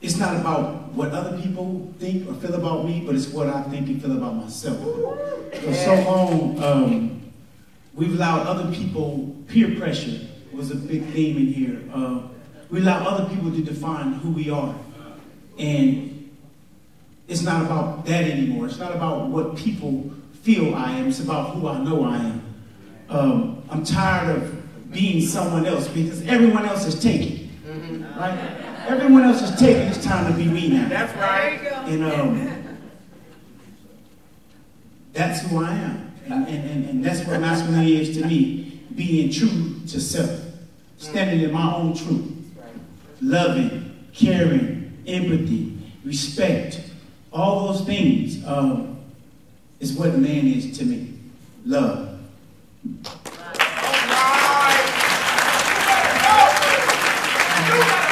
it's not about what other people think or feel about me, but it's what I think and feel about myself. For so long, um, we've allowed other people, peer pressure was a big theme in here. Uh, we allow other people to define who we are. And it's not about that anymore. It's not about what people feel I am. It's about who I know I am. Um, I'm tired of being someone else because everyone else is taken. Mm-hmm. Right? Everyone else is taking. It's time to be me now. That's right. And um, that's who I am. And, and, and, and that's what masculinity is to me. Being true to self. Standing in my own truth. Loving, caring, empathy, respect. All those things um, is what a man is to me. Love. All right.